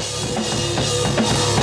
あ。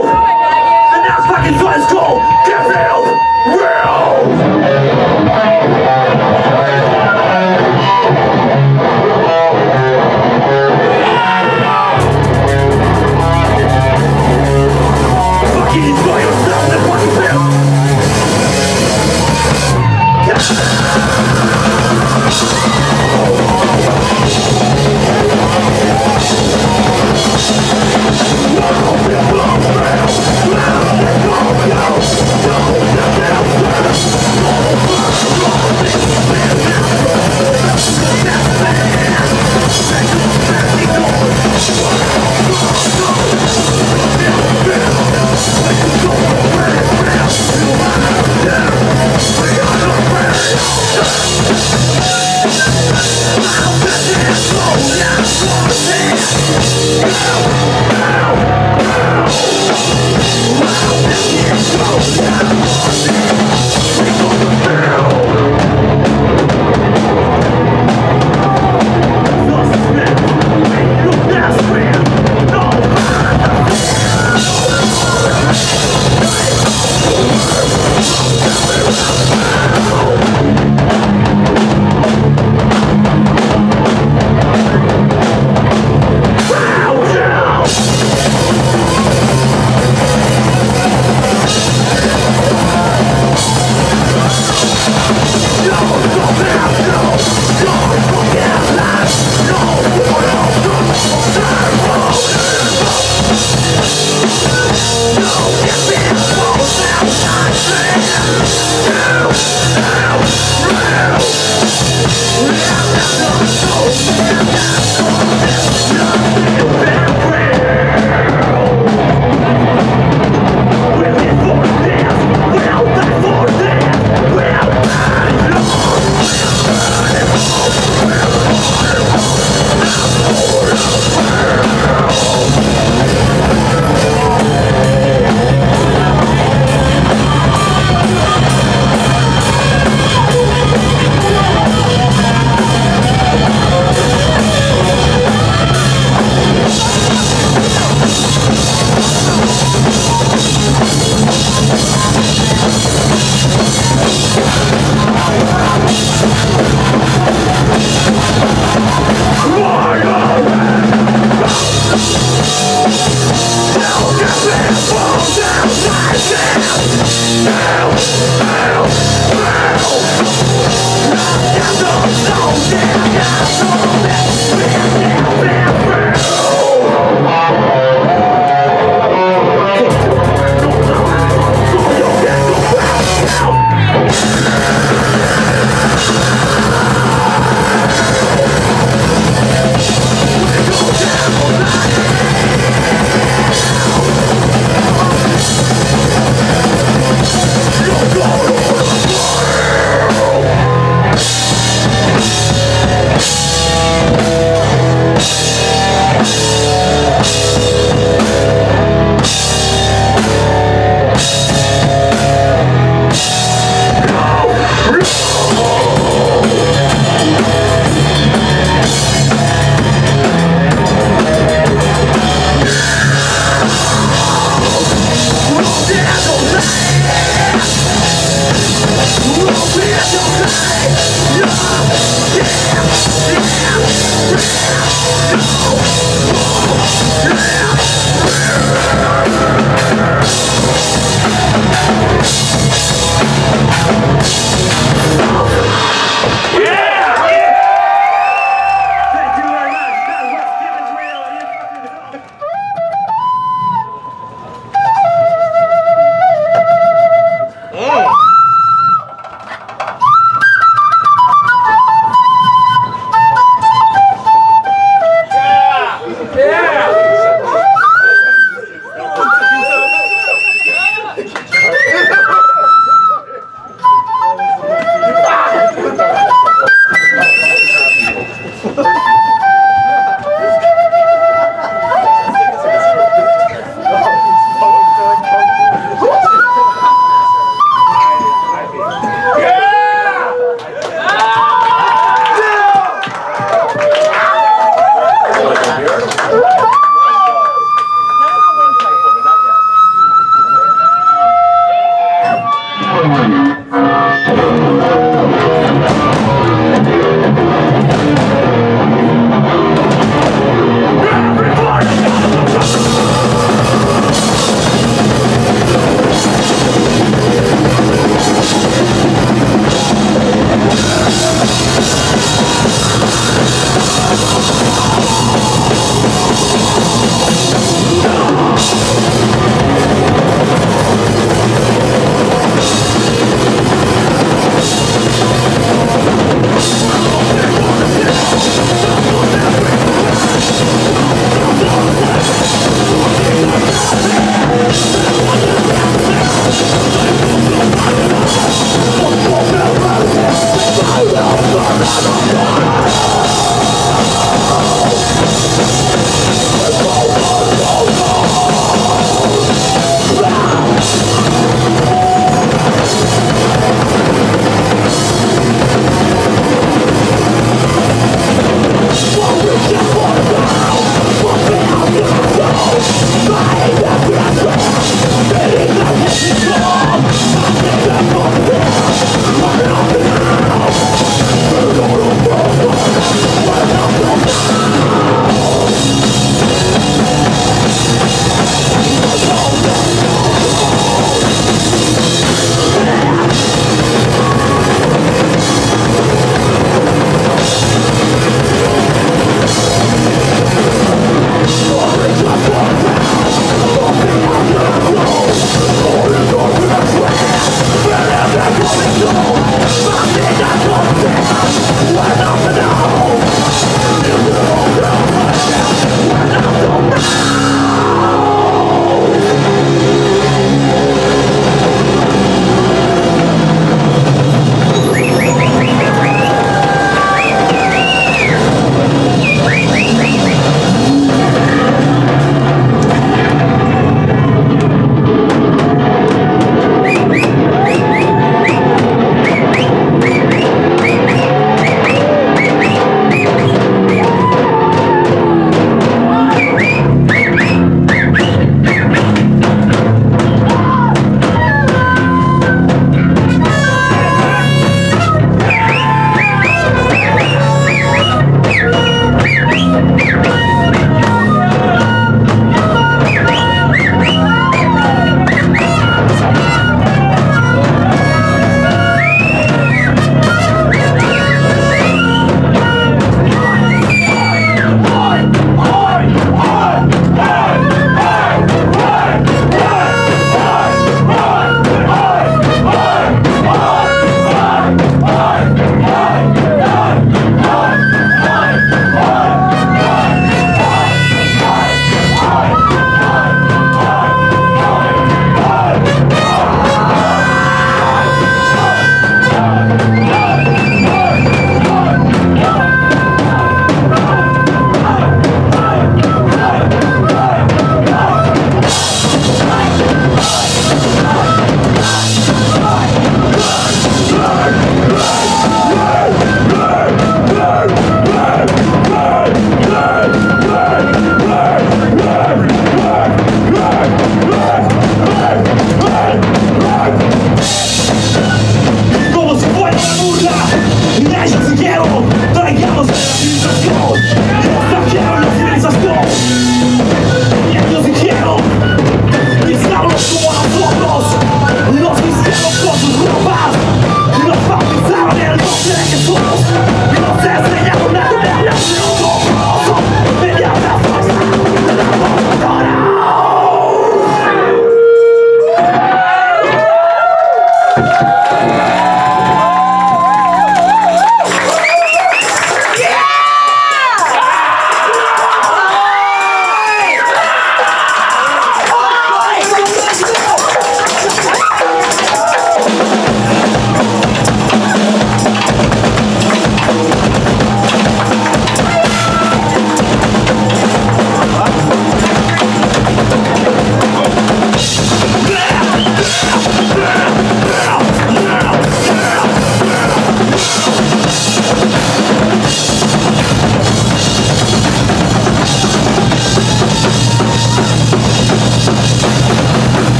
And that's fucking sweat and school. Get real. real. Wow.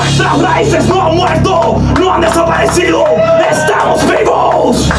Nuestras raíces no han muerto, no han desaparecido, estamos vivos.